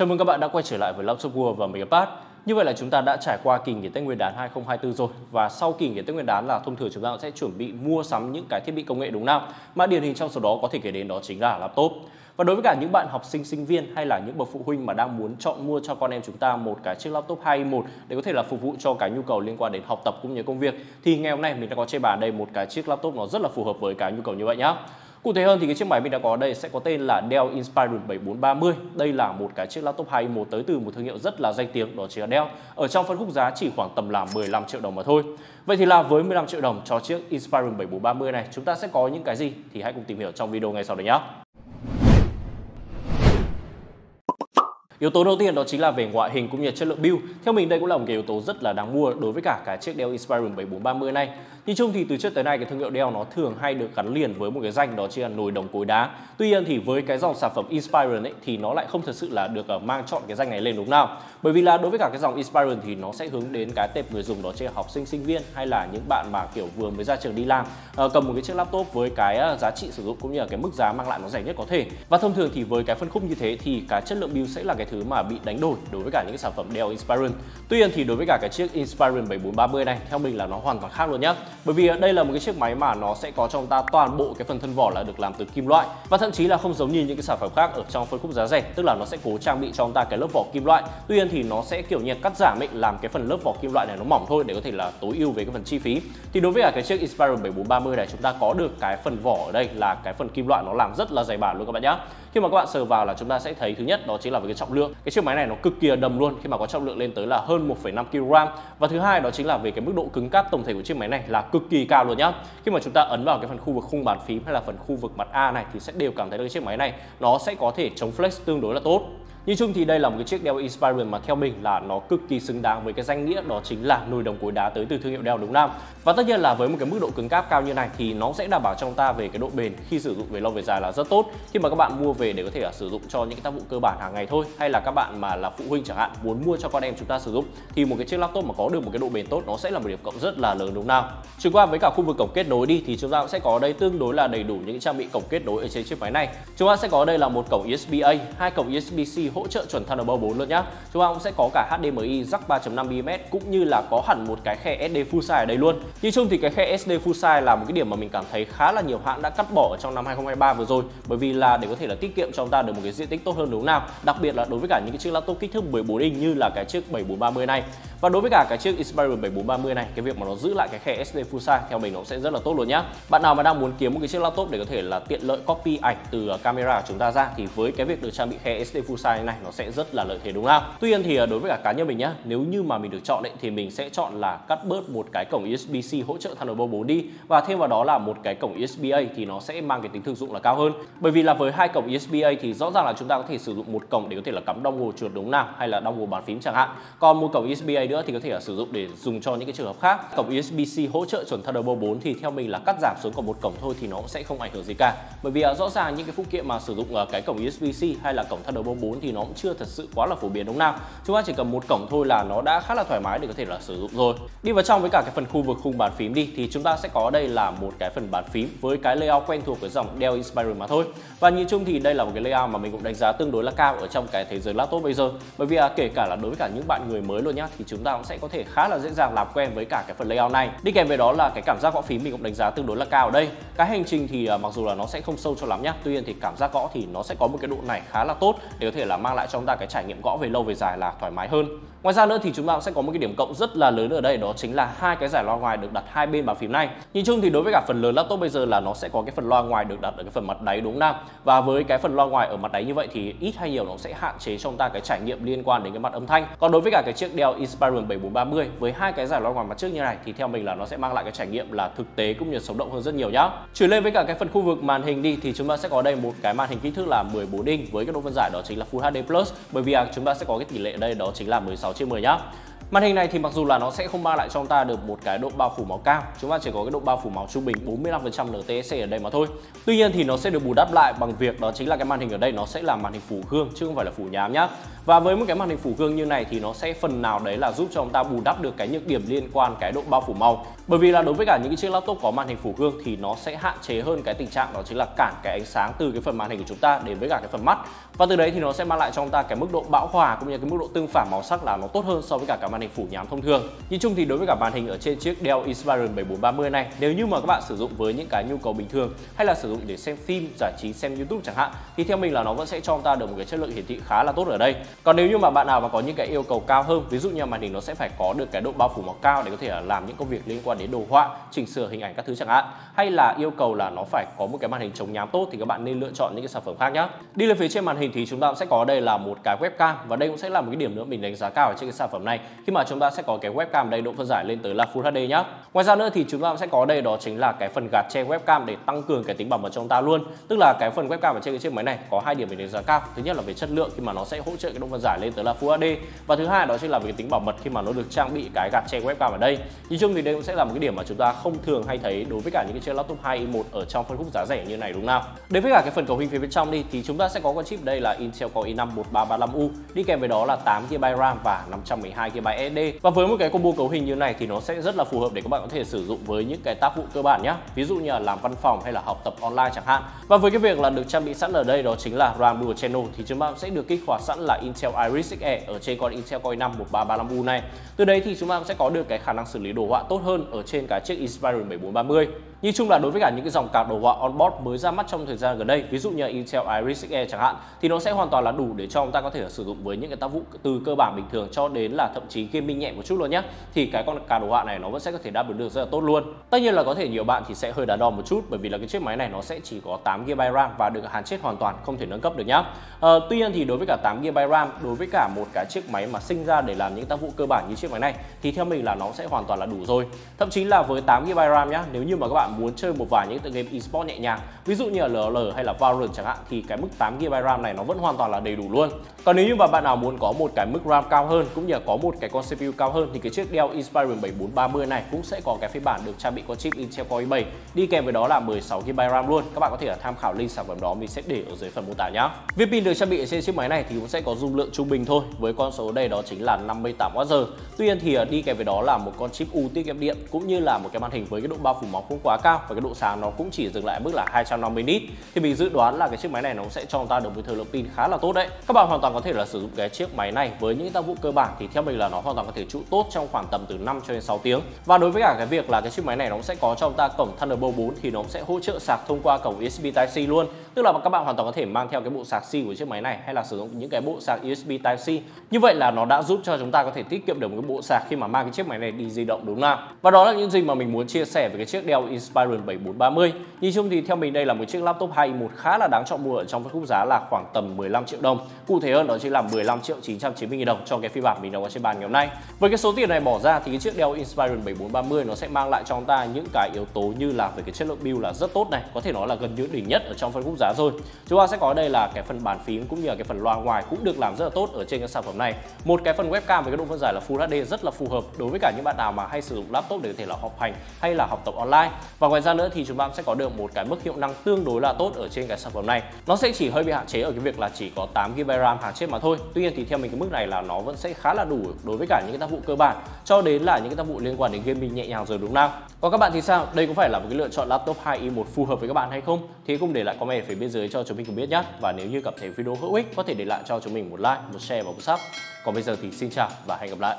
Chào mừng các bạn đã quay trở lại với Laptop World và Megapad. Như vậy là chúng ta đã trải qua kỳ nghỉ Tết Nguyên đán 2024 rồi và sau kỳ nghỉ Tết Nguyên đán là thông thường chúng ta sẽ chuẩn bị mua sắm những cái thiết bị công nghệ đúng nào. Mà điển hình trong số đó có thể kể đến đó chính là laptop. Và đối với cả những bạn học sinh, sinh viên hay là những bậc phụ huynh mà đang muốn chọn mua cho con em chúng ta một cái chiếc laptop 2 để có thể là phục vụ cho cái nhu cầu liên quan đến học tập cũng như công việc thì ngày hôm nay mình đã có trên bàn đây một cái chiếc laptop nó rất là phù hợp với cái nhu cầu như vậy nhá. Cụ thể hơn thì cái chiếc máy mình đã có đây sẽ có tên là Dell Inspiron 7430. Đây là một cái chiếc laptop 2 1 tới từ một thương hiệu rất là danh tiếng, đó chính là Dell. Ở trong phân khúc giá chỉ khoảng tầm là 15 triệu đồng mà thôi. Vậy thì là với 15 triệu đồng cho chiếc Inspiron 7430 này, chúng ta sẽ có những cái gì thì hãy cùng tìm hiểu trong video ngay sau đây nhé. Yếu tố đầu tiên đó chính là về ngoại hình cũng như chất lượng build. Theo mình, đây cũng là một cái yếu tố rất là đáng mua đối với cả cái chiếc Dell Inspiron 7430 này. Nhìn chung thì từ trước tới nay cái thương hiệu Dell nó thường hay được gắn liền với một cái danh đó chính là nồi đồng cối đá. Tuy nhiên thì với cái dòng sản phẩm Inspiron ấy thì nó lại không thật sự là được ờ, mang chọn cái danh này lên đúng nào. Bởi vì là đối với cả cái dòng Inspiron thì nó sẽ hướng đến cái tệp người dùng đó chính là học sinh sinh viên hay là những bạn mà, kiểu, vừa mới ra trường đi làm ờ, cầm một cái chiếc laptop với cái ờ, giá trị sử dụng cũng như là cái mức giá mang lại nó rẻ nhất có thể. Và thông thường thì với cái phân khúc như thế thì cái chất lượng build sẽ là cái thứ mà bị đánh đổi đối với cả những cái sản phẩm Dell Inspiron. Tuy nhiên thì đối với cả cái chiếc Inspiron 7430 này theo mình là nó hoàn toàn khác luôn nhá. Bởi vì đây là một cái chiếc máy mà nó sẽ có trong ta toàn bộ cái phần thân vỏ là được làm từ kim loại và thậm chí là không giống như những cái sản phẩm khác ở trong phân khúc giá rẻ, tức là nó sẽ cố trang bị cho chúng ta cái lớp vỏ kim loại. Tuy nhiên thì nó sẽ kiểu như cắt giảm ấy, làm cái phần lớp vỏ kim loại này nó mỏng thôi để có thể là tối ưu về cái phần chi phí. Thì đối với cả cái chiếc Inspiron 7430 này chúng ta có được cái phần vỏ ở đây là cái phần kim loại nó làm rất là dày bản luôn các bạn nhé khi mà các bạn sờ vào là chúng ta sẽ thấy thứ nhất đó chính là về cái trọng lượng cái chiếc máy này nó cực kỳ đầm luôn khi mà có trọng lượng lên tới là hơn 1,5 kg và thứ hai đó chính là về cái mức độ cứng cáp tổng thể của chiếc máy này là cực kỳ cao luôn nhá. Khi mà chúng ta ấn vào cái phần khu vực khung bàn phím hay là phần khu vực mặt A này thì sẽ đều cảm thấy được cái chiếc máy này nó sẽ có thể chống flex tương đối là tốt. Nhìn chung thì đây là một cái chiếc Dell Inspiron mà theo mình là nó cực kỳ xứng đáng với cái danh nghĩa đó chính là nồi đồng cối đá tới từ thương hiệu Dell đúng không? Và tất nhiên là với một cái mức độ cứng cáp cao như này thì nó sẽ đảm bảo trong ta về cái độ bền khi sử dụng về lâu về dài là rất tốt. Khi mà các bạn mua về để có thể là sử dụng cho những cái tác vụ cơ bản hàng ngày thôi hay là các bạn mà là phụ huynh chẳng hạn muốn mua cho con em chúng ta sử dụng thì một cái chiếc laptop mà có được một cái độ bền tốt nó sẽ là một điểm cộng rất là lớn đúng không? Chuyển qua với cả khu vực cổng kết nối đi thì chúng ta cũng sẽ có đây tương đối là đầy đủ những trang bị cổng kết nối ở trên chiếc máy này. Chúng ta sẽ có đây là một cổng USB-A, hai cổng USB-C hỗ trợ chuẩn Thunderbolt 4 luôn nhá. Chúng ta cũng sẽ có cả HDMI jack 3.5 mm cũng như là có hẳn một cái khe SD full size ở đây luôn. Nhìn chung thì cái khe SD full size là một cái điểm mà mình cảm thấy khá là nhiều hãng đã cắt bỏ trong năm 2023 vừa rồi bởi vì là để có thể là tiết kiệm cho chúng ta được một cái diện tích tốt hơn đúng không nào. Đặc biệt là đối với cả những cái chiếc laptop kích thước 14 inch như là cái chiếc 7430 này. Và đối với cả cái chiếc Inspiron 7430 này, cái việc mà nó giữ lại cái khe SD full size theo mình nó sẽ rất là tốt luôn nhá. Bạn nào mà đang muốn kiếm một cái chiếc laptop để có thể là tiện lợi copy ảnh từ camera của chúng ta ra thì với cái việc được trang bị khe SD full size này nó sẽ rất là lợi thế đúng không? Tuy nhiên thì à, đối với cả cá nhân mình nhá, nếu như mà mình được chọn đấy thì mình sẽ chọn là cắt bớt một cái cổng USB-C hỗ trợ Thunderbolt 4 đi và thêm vào đó là một cái cổng USB-A thì nó sẽ mang cái tính thực dụng là cao hơn. Bởi vì là với hai cổng USB-A thì rõ ràng là chúng ta có thể sử dụng một cổng để có thể là cắm dongle chuột đúng nào hay là dongle bàn phím chẳng hạn. Còn một cổng USB-A nữa thì có thể là sử dụng để dùng cho những cái trường hợp khác. Cổng USB-C hỗ trợ chuẩn Thunderbolt 4 thì theo mình là cắt giảm xuống còn một cổng thôi thì nó sẽ không ảnh hưởng gì cả. Bởi vì à, rõ ràng những cái phụ kiện mà sử dụng cái cổng USB-C hay là cổng Thunderbolt 4 thì nó cũng chưa thật sự quá là phổ biến đúng không? Chúng ta chỉ cần một cổng thôi là nó đã khá là thoải mái để có thể là sử dụng rồi. Đi vào trong với cả cái phần khu vực khung bàn phím đi thì chúng ta sẽ có đây là một cái phần bàn phím với cái layout quen thuộc với dòng Dell Inspiron mà thôi. Và nhìn chung thì đây là một cái layout mà mình cũng đánh giá tương đối là cao ở trong cái thế giới laptop bây giờ. Bởi vì à, kể cả là đối với cả những bạn người mới luôn nhá thì chúng ta cũng sẽ có thể khá là dễ dàng làm quen với cả cái phần layout này. Đi kèm với đó là cái cảm giác gõ phím mình cũng đánh giá tương đối là cao ở đây. Cái hành trình thì à, mặc dù là nó sẽ không sâu cho lắm nhá, tuy nhiên thì cảm giác gõ thì nó sẽ có một cái độ này khá là tốt để có thể là mang lại cho chúng ta cái trải nghiệm gõ về lâu về dài là thoải mái hơn. Ngoài ra nữa thì chúng ta cũng sẽ có một cái điểm cộng rất là lớn ở đây, đó chính là hai cái giải loa ngoài được đặt hai bên bàn phím này. Nhìn chung thì đối với cả phần lớn laptop bây giờ là nó sẽ có cái phần loa ngoài được đặt ở cái phần mặt đáy, đúng không? Và với cái phần loa ngoài ở mặt đáy như vậy thì ít hay nhiều nó sẽ hạn chế cho chúng ta cái trải nghiệm liên quan đến cái mặt âm thanh. Còn đối với cả cái chiếc Dell Inspiron 7430 với hai cái giải loa ngoài mặt trước như này thì theo mình là nó sẽ mang lại cái trải nghiệm là thực tế cũng như sống động hơn rất nhiều nhá. Chuyển lên với cả cái phần khu vực màn hình đi thì chúng ta sẽ có đây một cái màn hình kích thước là 14 inch với cái độ phân giải đó chính là Full HD HD Plus bởi vì à, chúng ta sẽ có cái tỷ lệ ở đây đó chính là 16 trên 10 nhá. Màn hình này thì mặc dù là nó sẽ không mang lại cho chúng ta được một cái độ bao phủ máu cao, Chúng ta chỉ có cái độ bao phủ máu trung bình 45% NTSC ở đây mà thôi Tuy nhiên thì nó sẽ được bù đắp lại bằng việc đó chính là cái màn hình ở đây nó sẽ là màn hình phủ gương chứ không phải là phủ nhám nhá Và với một cái màn hình phủ gương như này thì nó sẽ phần nào đấy là giúp cho chúng ta bù đắp được cái nhược điểm liên quan cái độ bao phủ màu. Bởi vì là đối với cả những cái chiếc laptop có màn hình phủ gương thì nó sẽ hạn chế hơn cái tình trạng đó chính là cản cái ánh sáng từ cái phần màn hình của chúng ta đến với cả cái phần mắt. Và từ đấy thì nó sẽ mang lại cho chúng ta cái mức độ bão hòa cũng như cái mức độ tương phản màu sắc là nó tốt hơn so với cả cái màn hình phủ nhám thông thường. Nhìn chung thì đối với cả màn hình ở trên chiếc Dell Inspiron 7430 này, nếu như mà các bạn sử dụng với những cái nhu cầu bình thường hay là sử dụng để xem phim, giải trí, xem YouTube chẳng hạn thì theo mình là nó vẫn sẽ cho chúng ta được một cái chất lượng hiển thị khá là tốt ở đây. Còn nếu như mà bạn nào mà có những cái yêu cầu cao hơn, ví dụ như màn hình nó sẽ phải có được cái độ bao phủ màu cao để có thể làm những công việc liên quan đến đồ họa, chỉnh sửa hình ảnh các thứ chẳng hạn, hay là yêu cầu là nó phải có một cái màn hình chống nhám tốt thì các bạn nên lựa chọn những cái sản phẩm khác nhé. Đi lên phía trên màn hình thì chúng ta sẽ có đây là một cái webcam và đây cũng sẽ là một cái điểm nữa mình đánh giá cao ở trên cái sản phẩm này khi mà chúng ta sẽ có cái webcam đây độ phân giải lên tới là Full HD nhá. Ngoài ra nữa thì chúng ta sẽ có đây, đó chính là cái phần gạt che webcam để tăng cường cái tính bảo mật cho chúng ta luôn. Tức là cái phần webcam ở trên cái chiếc máy này có hai điểm mình đánh giá cao. Thứ nhất là về chất lượng khi mà nó sẽ hỗ trợ cái độ phân giải lên tới là Full HD và thứ hai đó chính là về cái tính bảo mật khi mà nó được trang bị cái gạt che webcam ở đây. Nhìn chung thì đây cũng sẽ là một cái điểm mà chúng ta không thường hay thấy đối với cả những cái chiếc laptop 2i1 ở trong phân khúc giá rẻ như này đúng không nào? Đến với cả cái phần cấu hình phía bên trong đi, thì chúng ta sẽ có con chip đây là Intel Core i5 1335U đi kèm với đó là 8GB RAM và 512GB SSD và với một cái combo cấu hình như này thì nó sẽ rất là phù hợp để các bạn có thể sử dụng với những cái tác vụ cơ bản nhé ví dụ như là làm văn phòng hay là học tập online chẳng hạn. Và với cái việc là được trang bị sẵn ở đây đó chính là RAM Dual Channel thì chúng ta sẽ được kích hoạt sẵn là Intel Iris Xe ở trên con Intel Core i5 1335U này. Từ đấy thì chúng ta sẽ có được cái khả năng xử lý đồ họa tốt hơn ở trên cái chiếc Inspiron 7430 như chung là đối với cả những cái dòng card đồ họa onboard mới ra mắt trong thời gian gần đây, ví dụ như Intel Iris Xe chẳng hạn, thì nó sẽ hoàn toàn là đủ để cho chúng ta có thể sử dụng với những cái tác vụ từ cơ bản bình thường cho đến là thậm chí gaming nhẹ một chút luôn nhé thì cái con card đồ họa này nó vẫn sẽ có thể đáp ứng được rất là tốt luôn. Tất nhiên là có thể nhiều bạn thì sẽ hơi đá đo một chút bởi vì là cái chiếc máy này nó sẽ chỉ có 8 GB RAM và được hàn chết hoàn toàn không thể nâng cấp được nhá. À, tuy nhiên thì đối với cả 8 GB RAM đối với cả một cái chiếc máy mà sinh ra để làm những tác vụ cơ bản như chiếc máy này thì theo mình là nó sẽ hoàn toàn là đủ rồi. Thậm chí là với 8 GB RAM nhá nếu như mà các bạn muốn chơi một vài những tựa game esports nhẹ nhàng ví dụ như là LOL hay là Valorant chẳng hạn thì cái mức 8 GB RAM này nó vẫn hoàn toàn là đầy đủ luôn. Còn nếu như mà bạn nào muốn có một cái mức RAM cao hơn cũng như là có một cái con CPU cao hơn thì cái chiếc Dell Inspiron 7430 này cũng sẽ có cái phiên bản được trang bị con chip Intel Core i7 đi kèm với đó là 16 GB RAM luôn. Các bạn có thể là tham khảo link sản phẩm đó mình sẽ để ở dưới phần mô tả nhá. Viên pin được trang bị ở trên chiếc máy này thì cũng sẽ có dung lượng trung bình thôi. Với con số đây đó chính là 58Wh tuy nhiên thì à, đi kèm với đó là một con chip U tiết kiệm điện cũng như là một cái màn hình với cái độ bao phủ màu không quá cao và cái độ sáng nó cũng chỉ dừng lại mức là 250 nit. Thì mình dự đoán là cái chiếc máy này nó sẽ cho chúng ta được một thời lượng pin khá là tốt đấy. Các bạn hoàn toàn có thể là sử dụng cái chiếc máy này với những tác vụ cơ bản thì theo mình là nó hoàn toàn có thể trụ tốt trong khoảng tầm từ 5 cho đến 6 tiếng. Và đối với cả cái việc là cái chiếc máy này nó sẽ có cho chúng ta cổng Thunderbolt 4 thì nó sẽ hỗ trợ sạc thông qua cổng USB Type-C luôn. Tức là các bạn hoàn toàn có thể mang theo cái bộ sạc C của chiếc máy này hay là sử dụng những cái bộ sạc USB Type-C như vậy là nó đã giúp cho chúng ta có thể tiết kiệm được một cái bộ sạc khi mà mang cái chiếc máy này đi di động, đúng không và đó là những gì mà mình muốn chia sẻ về cái chiếc Dell Inspiron 7430 nhìn chung thì theo mình đây là một chiếc laptop 2i1 khá là đáng chọn mua ở trong phân khúc giá là khoảng tầm 15 triệu đồng. Cụ thể hơn đó chính là 15 triệu 990 nghìn đồng cho cái phiên bản mình đang có trên bàn ngày hôm nay với cái số tiền này bỏ ra thì cái chiếc Dell Inspiron 7430 nó sẽ mang lại cho chúng ta những cái yếu tố như là về cái chất lượng build là rất tốt này, có thể nói là gần như đỉnh nhất ở trong phân khúc giá rồi. Chúng ta sẽ có đây là cái phần bàn phím cũng như là cái phần loa ngoài cũng được làm rất là tốt ở trên cái sản phẩm này. Một cái phần webcam với cái độ phân giải là Full HD rất là phù hợp đối với cả những bạn nào mà hay sử dụng laptop để có thể là học hành hay là học tập online. Và ngoài ra nữa thì chúng ta sẽ có được một cái mức hiệu năng tương đối là tốt ở trên cái sản phẩm này. Nó sẽ chỉ hơi bị hạn chế ở cái việc là chỉ có 8 GB RAM hàng chết mà thôi. Tuy nhiên thì theo mình cái mức này là nó vẫn sẽ khá là đủ đối với cả những cái tác vụ cơ bản, cho đến là những cái tác vụ liên quan đến gaming nhẹ nhàng rồi đúng không còn các bạn thì sao? Đây có phải là một cái lựa chọn laptop 2i1 phù hợp với các bạn hay không? Thì cũng để lại comment phía bên dưới cho chúng mình cùng biết nhé và nếu như cảm thấy video hữu ích, có thể để lại cho chúng mình một like, một share và một sub. Còn bây giờ thì xin chào và hẹn gặp lại.